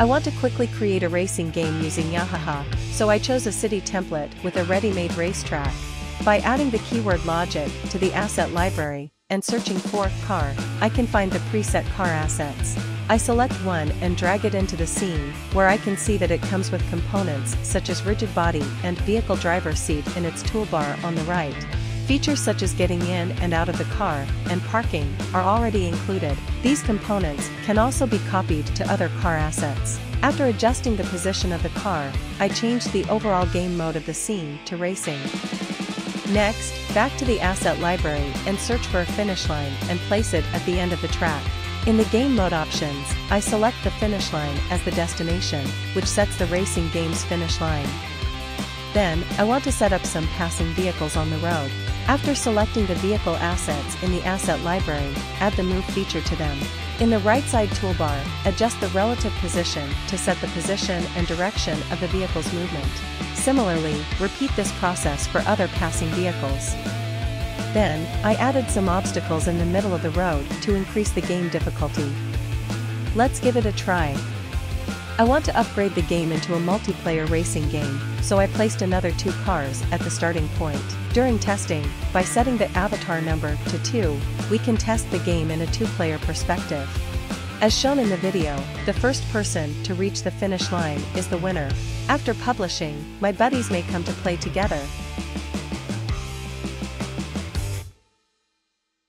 I want to quickly create a racing game using Yahaha, so I chose a city template with a ready-made racetrack. By adding the keyword logic to the asset library and searching for car, I can find the preset car assets. I select one and drag it into the scene, where I can see that it comes with components such as rigid body and vehicle driver seat in its toolbar on the right. Features such as getting in and out of the car and parking are already included. These components can also be copied to other car assets. After adjusting the position of the car, I changed the overall game mode of the scene to racing. Next, back to the asset library and search for a finish line and place it at the end of the track. In the game mode options, I select the finish line as the destination, which sets the racing game's finish line. Then, I want to set up some passing vehicles on the road. After selecting the vehicle assets in the asset library, add the move feature to them. In the right side toolbar, adjust the relative position to set the position and direction of the vehicle's movement. Similarly, repeat this process for other passing vehicles. Then, I added some obstacles in the middle of the road to increase the game difficulty. Let's give it a try. I want to upgrade the game into a multiplayer racing game, so I placed another two cars at the starting point. During testing, by setting the avatar number to 2, we can test the game in a two-player perspective. As shown in the video, the first person to reach the finish line is the winner. After publishing, my buddies may come to play together,